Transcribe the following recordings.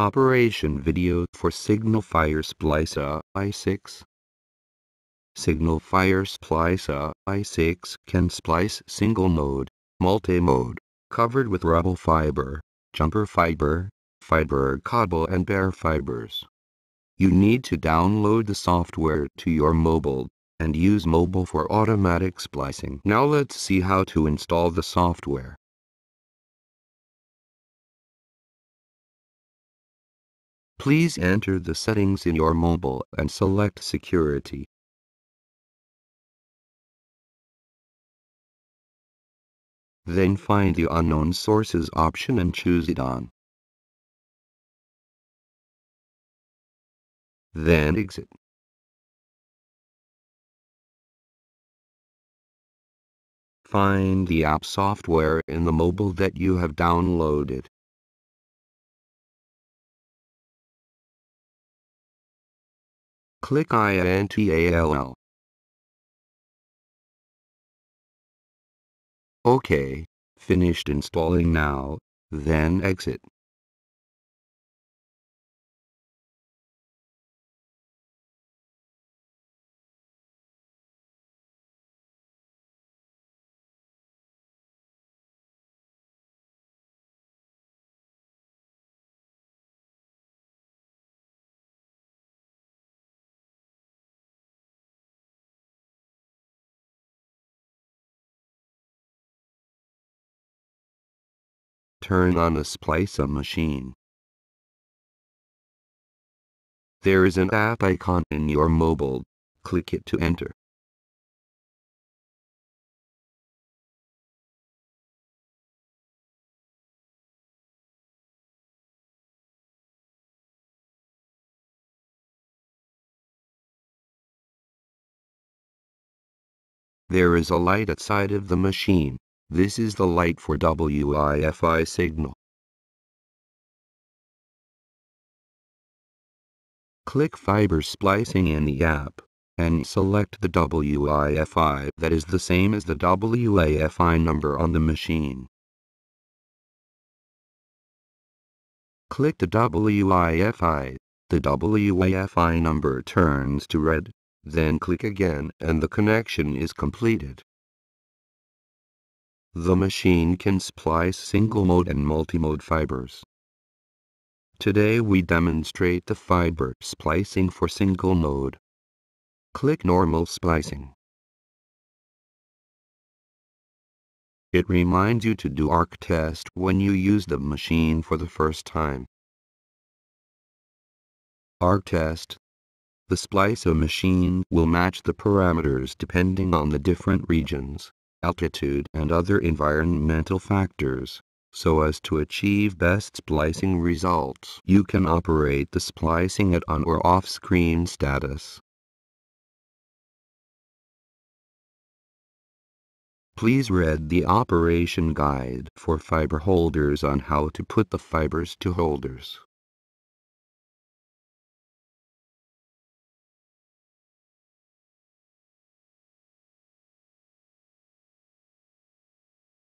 Operation video for Signal Fire Splicer i6. Signal Fire Splicer i6 can splice single mode, multi-mode, covered with rubber fiber, jumper fiber, fiber cable and bare fibers. You need to download the software to your mobile and use mobile for automatic splicing. Now let's see how to install the software. Please enter the settings in your mobile and select Security. Then find the Unknown Sources option and choose it on. Then exit. Find the app software in the mobile that you have downloaded. Click INTALL. OK, finished installing now, then exit. Turn on a splicer machine. There is an app icon in your mobile. Click it to enter. There is a light outside of the machine. This is the light for WI-FI signal. Click Fiber Splicing in the app, and select the WI-FI that is the same as the WI-FI number on the machine. Click the WI-FI, the WI-FI number turns to red, then click again and the connection is completed. The machine can splice single-mode and multi-mode fibers. Today we demonstrate the fiber splicing for single mode. Click Normal Splicing. It reminds you to do ARC test when you use the machine for the first time. ARC test. The splicer machine will match the parameters depending on the different regions altitude and other environmental factors, so as to achieve best splicing results. You can operate the splicing at on or off screen status. Please read the operation guide for fiber holders on how to put the fibers to holders.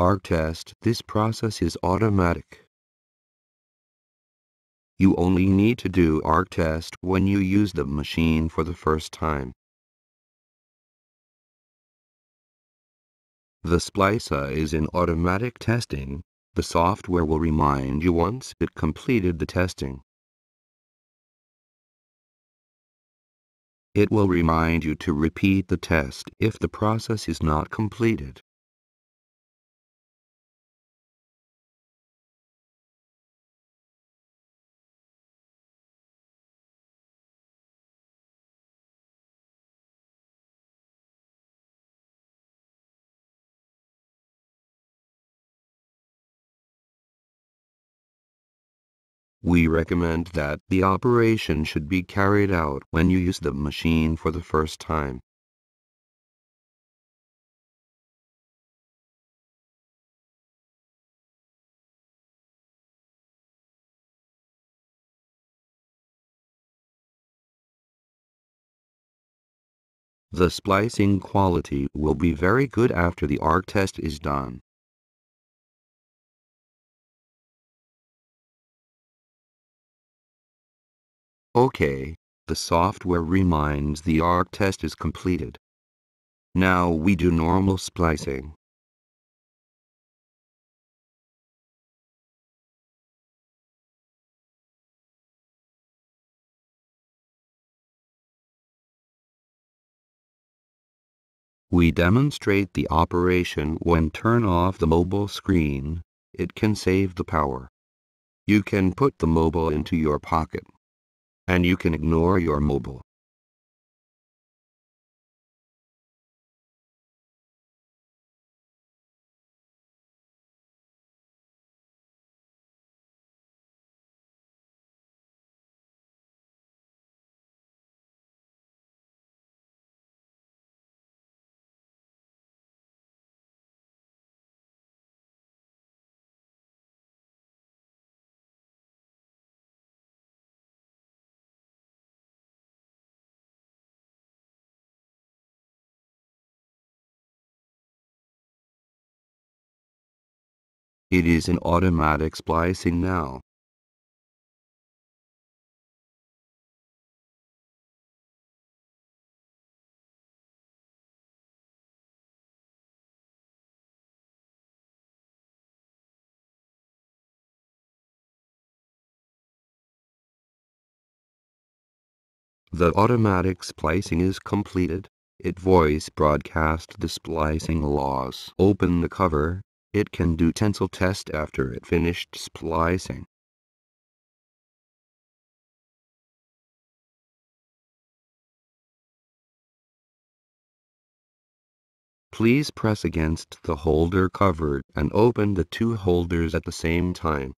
ARC test, this process is automatic. You only need to do ARC test when you use the machine for the first time. The splicer is in automatic testing. The software will remind you once it completed the testing. It will remind you to repeat the test if the process is not completed. We recommend that the operation should be carried out when you use the machine for the first time. The splicing quality will be very good after the ARC test is done. OK, the software reminds the ARC test is completed. Now we do normal splicing. We demonstrate the operation when turn off the mobile screen, it can save the power. You can put the mobile into your pocket. And you can ignore your mobile. It is an automatic splicing now. The automatic splicing is completed. It voice broadcast the splicing loss. Open the cover. It can do tensile test after it finished splicing. Please press against the holder cover and open the two holders at the same time.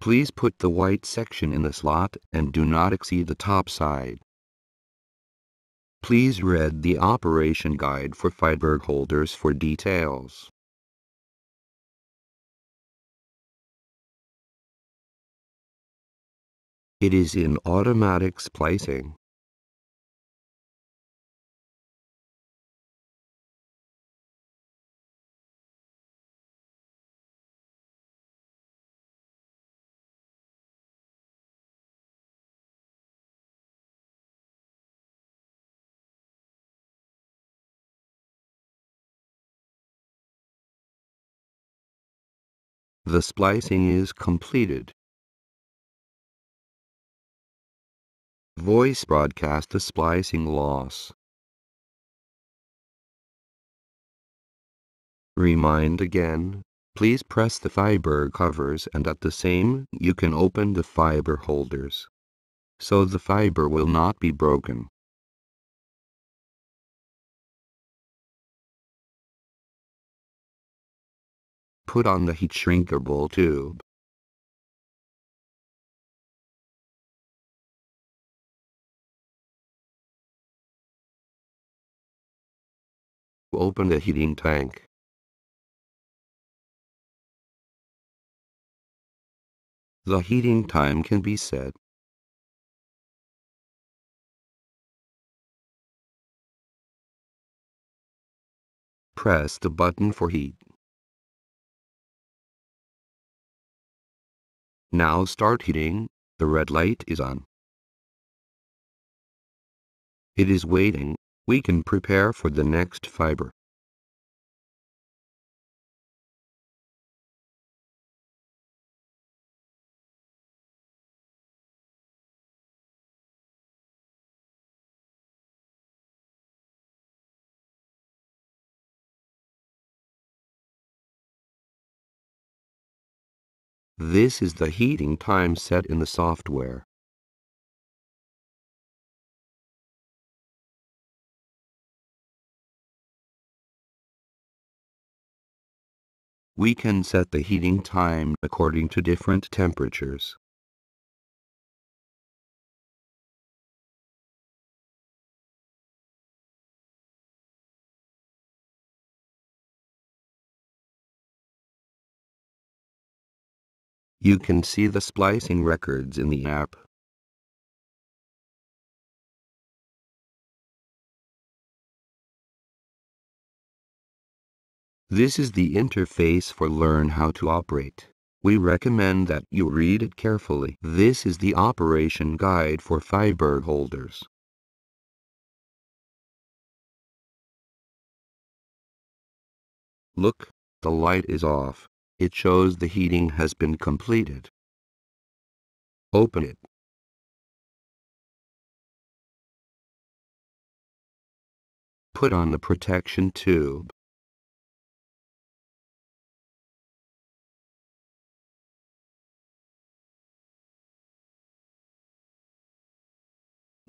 Please put the white section in the slot and do not exceed the top side. Please read the operation guide for fiber holders for details. It is in automatic splicing. The splicing is completed. Voice broadcast the splicing loss. Remind again, please press the fiber covers and at the same you can open the fiber holders. So the fiber will not be broken. Put on the heat shrinkable tube. Open the heating tank. The heating time can be set. Press the button for heat. Now start heating, the red light is on. It is waiting, we can prepare for the next fiber. This is the heating time set in the software. We can set the heating time according to different temperatures. You can see the splicing records in the app. This is the interface for Learn How to Operate. We recommend that you read it carefully. This is the operation guide for fiber holders. Look, the light is off. It shows the heating has been completed. Open it. Put on the protection tube.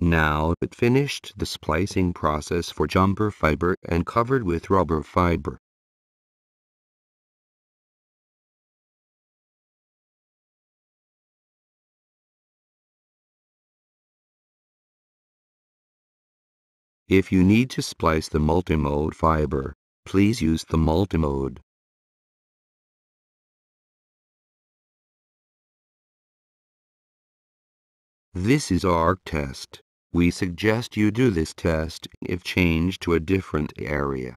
Now it finished the splicing process for jumper fiber and covered with rubber fiber. If you need to splice the multimode fiber, please use the multimode. This is ARC test. We suggest you do this test if changed to a different area.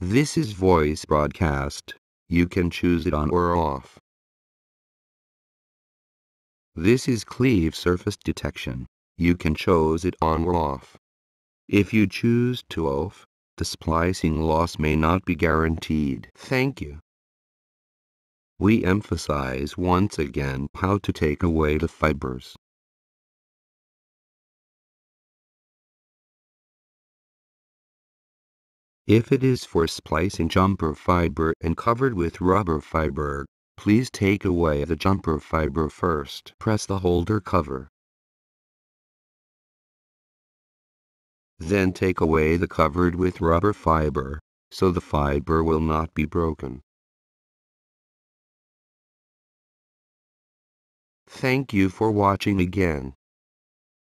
This is voice broadcast. You can choose it on or off. This is cleave surface detection you can choose it on or off. If you choose to off, the splicing loss may not be guaranteed. Thank you. We emphasize once again how to take away the fibers. If it is for splicing jumper fiber and covered with rubber fiber, please take away the jumper fiber first. Press the holder cover. Then take away the covered with rubber fiber, so the fiber will not be broken. Thank you for watching again.